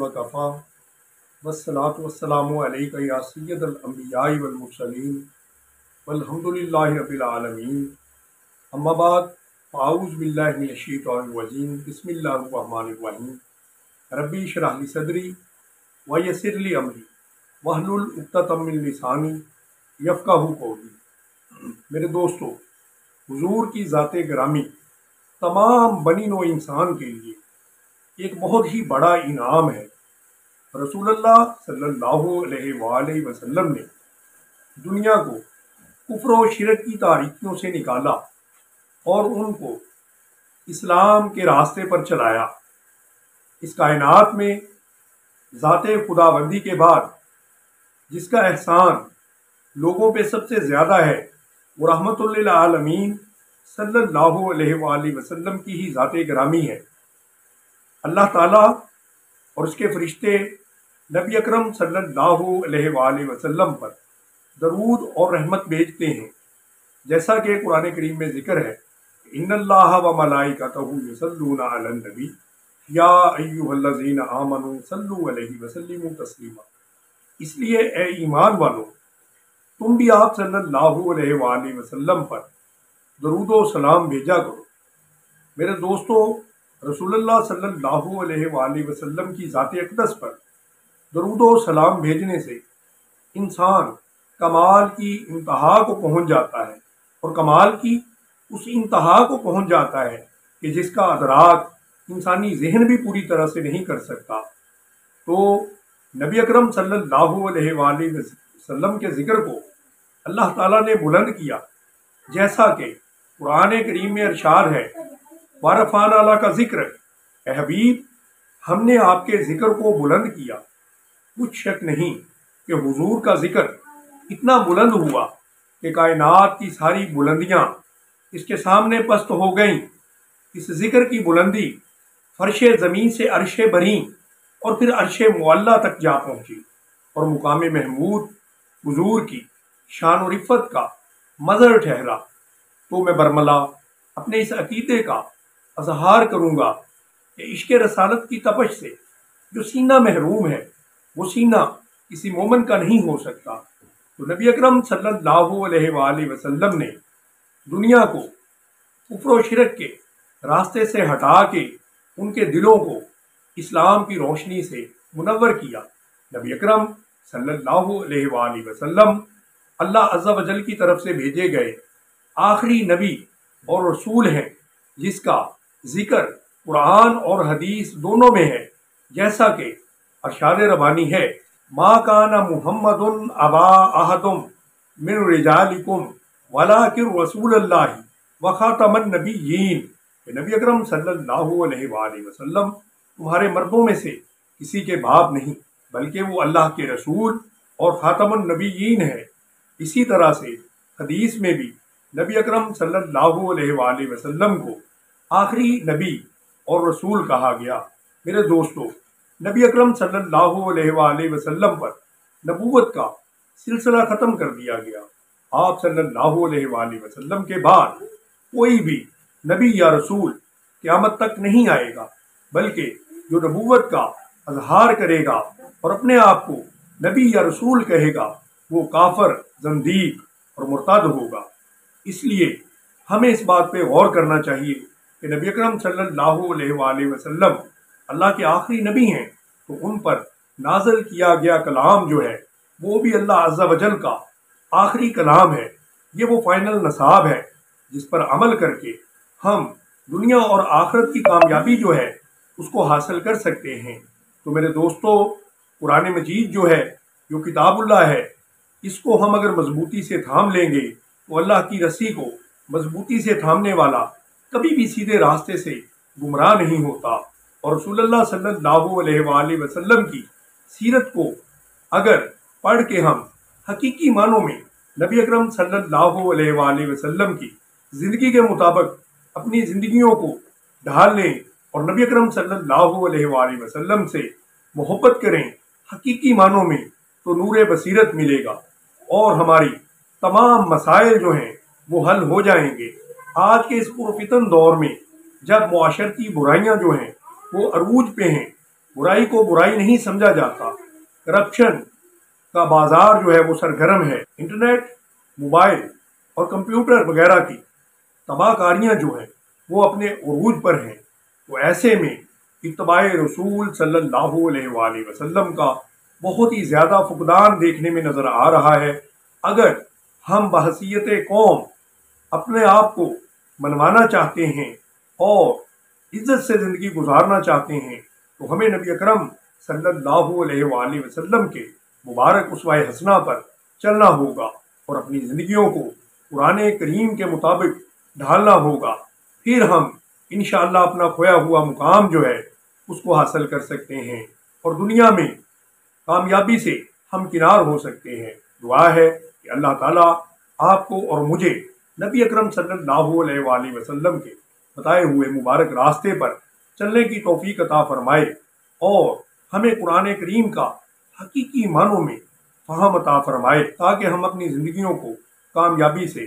वकफ़ा वस्सलात वस्सलामु अलैका या सय्यदल अंबियाई वल मुरसलीन। वल्हम्दुलिल्लाहि रब्बिल आलमीन। अम्मा बाद आऊज़ बिल्लाहि मिनश शैतानिर रजीम। बिस्मिल्लाहिर रहमानिर रहीम। रब्बी इशरह ली सदरी व यस्सिर ली अमरी। उक़्दतम मिन कौली। मेरे दोस्तों, हुजूर की ज़ात ग्रामी तमाम बनी नो इंसान के लिए एक बहुत ही बड़ा इनाम है। रसूलुल्लाह सल्लल्लाहु अलैहि वसल्लम ने दुनिया को कुफर व शिरक की तारीखियों से निकाला और उनको इस्लाम के रास्ते पर चलाया। इस कायनात में ज़ात खुदाबंदी के बाद जिसका एहसान लोगों पे सबसे ज़्यादा है, वो रहमतुल्लिल आलमीन सल्लल्लाहु अलैहि वसल्लम की ही ज़ात ग्रामी है। अल्लाह ताला और उसके फरिश्ते नबी अकरम सल्लल्लाहु अलैहि वसल्लम पर दरूद और रहमत भेजते हैं। जैसा कि कुरान करीम में ज़िक्र है इन व मलाइकतहु यसल्लूना अलन नबी। या अय्युहल्लज़ीना आमनु सल्लु इसलिए ए ईमान वालों, तुम भी आप सल्लल्लाहु अलैहि वसल्लम पर दरूद सलाम भेजा करो। मेरे दोस्तों रसूलुल्लाह सल्लल्लाहु अलैहि वसल्लम की ज़ात अकदस पर दरूद सलाम भेजने से इंसान कमाल की इंतहा को पहुँच जाता है और कमाल की उस इंतहा को पहुँच जाता है कि जिसका अदराक इंसानी जहन भी पूरी तरह से नहीं कर सकता। तो नबी अकरम सल्लल्लाहु अलैहि वसल्लम के ज़िक्र को अल्लाह ताला ने बुलंद किया, जैसा कि कुरान करीम में अरशाद है वारफान अला का ज़िक्र। हबीब, हमने आपके ज़िक्र को बुलंद किया। कुछ शक नहीं कि हुजूर का ज़िक्र इतना बुलंद हुआ कि कायनात की सारी बुलंदियाँ इसके सामने पस्त हो गईं। इस ज़िक्र की बुलंदी फर्श ज़मीन से अरशे बरी और फिर अरश मुल्ला तक जा पहुँची और मुकाम महमूद हुजूर की शान और इफ़त का मज़र ठहरा। तो मैं बरमला अपने इस अकीदे का अजहार करूँगा कि इश्क रसालत की तपश से। जो सीना महरूम है, वो सीना किसी मोमन का नहीं हो सकता। तो नबी अकरम सल्लल्लाहु अलैहि वसल्लम ने दुनिया को कुफर शिरक के रास्ते से हटा के उनके दिलों को इस्लाम की रोशनी से मुनवर किया। नबी अकरम सल्लल्लाहु अलैहि वसल्लम अल्लाह अज़्ज़ा वजल की तरफ़ से भेजे गए आखिरी नबी और रसूल हैं, जिसका ज़िक्र, कुरान और हदीस दोनों में है, जैसा कि अशार रबानी है, माँ काना मुहम्मद अबा अहदुम मिन रिजालिकुम वला किर रसूल अल्लाह व खातमन नबीयीन। नबी अकरम सल्लल्लाहु अलैहि वसल्लम तुम्हारे मर्दों में से किसी के बाप नहीं, बल्कि वो अल्लाह के रसूल और ख़ातमन नबीयीन है। इसी तरह से हदीस में भी नबी अकरम सल्लल्लाहु अलैहि वसल्लम को आखिरी नबी और रसूल कहा गया। मेरे दोस्तों, नबी अकरम सल्लल्लाहु वसल्लम पर नबूवत का सिलसिला ख़त्म कर दिया गया। आप सल्लल्लाहु वसल्लम के बाद कोई भी नबी या रसूल क़यामत तक नहीं आएगा, बल्कि जो नबूवत का अजहार करेगा और अपने आप को नबी या रसूल कहेगा, वो काफर जंदीक और मुर्ताद होगा। इसलिए हमें इस बात पे गौर करना चाहिए कि नबी अकरम सल्लल्लाहु अलैहि वसल्लम अल्लाह के आखिरी नबी हैं तो उन पर नाजल किया गया कलाम जो है, वो भी अल्लाह अज्जा वजल का आखिरी कलाम है। ये वो फाइनल नसाब है, जिस पर अमल करके हम दुनिया और आखिरत की कामयाबी जो है, उसको हासिल कर सकते हैं। तो मेरे दोस्तों, कुरान मजीद जो है, जो किताबुल्ला है, इसको हम अगर मजबूती से थाम लेंगे तो अल्लाह की रस्सी को मजबूती से थामने वाला कभी भी सीधे रास्ते से गुमराह नहीं होता। और अलैहि वसल्लम की सीरत को अगर पढ़ के हम हकीकी मानों में नबी अकरम सल्लल्लाहु वसल्लम की ज़िंदगी के मुताबिक अपनी ज़िंदगियों को ढाल लें और नबी अकरम सल्लल्लाहु वसल्लम से मोहब्बत करें, हकीकी मानों में तो नूर बसीरत मिलेगा और हमारी तमाम मसाइल जो हैं वो हल हो जाएँगे। आज के इस पुरफितन दौर में जब माशरती बुराइयाँ जो हैं, वो अरूज पे हैं, बुराई को बुराई नहीं समझा जाता, करप्शन का बाज़ार जो है वो सरगर्म है। इंटरनेट, मोबाइल और कंप्यूटर वगैरह की तबाहकारियाँ जो हैं, वो अपने अरूज पर हैं। तो ऐसे में इतबा रसूल सल्लल्लाहु अलैहि वसल्लम का बहुत ही ज़्यादा फुकदान देखने में नज़र आ रहा है। अगर हम बहसीत कौम अपने आप को मनवाना चाहते हैं और इज़्ज़त से ज़िंदगी गुजारना चाहते हैं तो हमें नबी अकरम सल्लल्लाहु अलैहि वसल्लम के मुबारक उसवाए हसना पर चलना होगा और अपनी ज़िंदगियों को पुराने करीम के मुताबिक ढालना होगा। फिर हम इन अपना खोया हुआ मुकाम जो है, उसको हासिल कर सकते हैं और दुनिया में कामयाबी से हम किनार हो सकते हैं। दुआ है कि अल्लाह ताला आपको और मुझे नबी अकरम सल्लल्लाहु अलैहि वसल्लम के बताए हुए मुबारक रास्ते पर चलने की तोफ़ी अता फरमाए और हमें कुरान करीम का हकीकी मानों में फहम अता फरमाए ताकि हम अपनी ज़िंदगियों को कामयाबी से